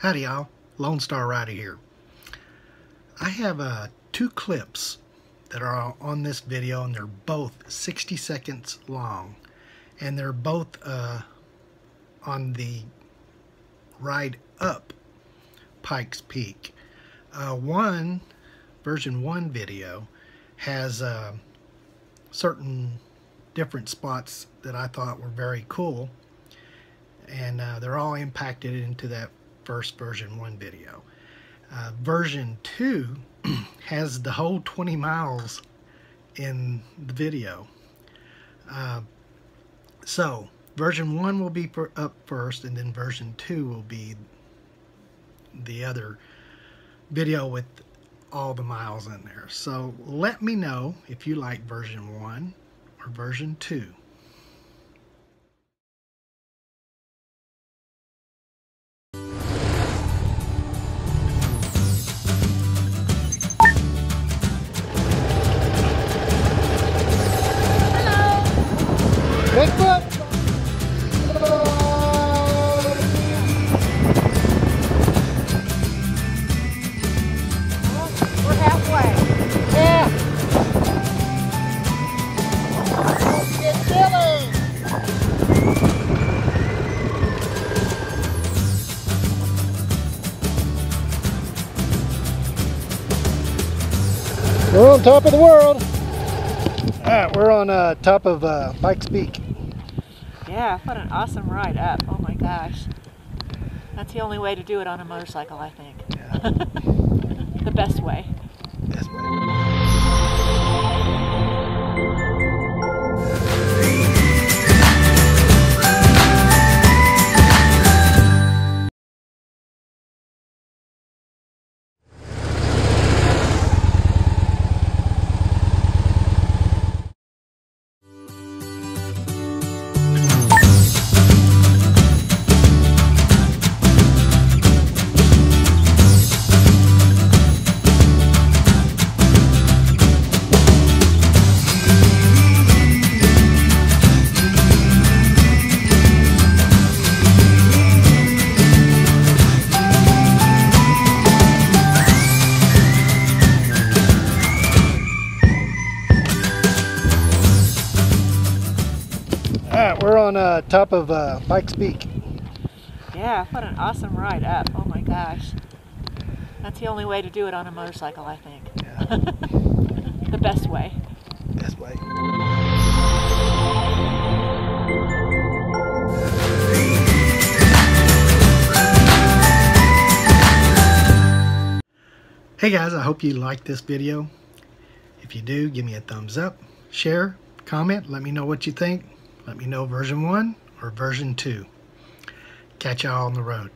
Howdy y'all, Lone Star Rider here. I have uh, two clips that are on this video and they're both 60 seconds long and they're both uh, on the ride up Pikes Peak. Uh, one, version 1 video, has uh, certain different spots that I thought were very cool and uh, they're all impacted into that first version 1 video. Uh, version 2 has the whole 20 miles in the video. Uh, so, version 1 will be up first, and then version 2 will be the other video with all the miles in there. So, let me know if you like version 1 or version 2. We're on top of the world. All right, we're on uh, top of uh, Peak. Yeah, what an awesome ride up. Oh my gosh. That's the only way to do it on a motorcycle, I think. Yeah, the best way. this way. We're on uh, top of uh, Pikes Peak. Yeah, what an awesome ride up. Oh my gosh. That's the only way to do it on a motorcycle, I think. Yeah, the best way. Best way. Hey guys, I hope you liked this video. If you do, give me a thumbs up, share, comment, let me know what you think. Let me know version 1 or version 2. Catch y'all on the road.